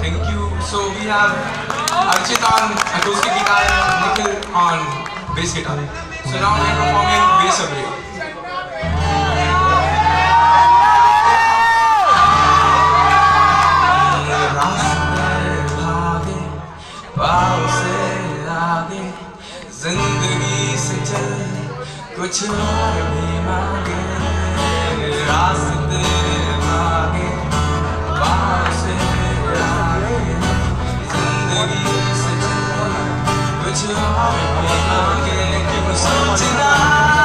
Thank you. So we have Archit on acoustic guitar and Nikhil on bass guitar. So now we are performing bass upgrade. जिंदगी से चल कुछ और भी मांगे रास्ते Something I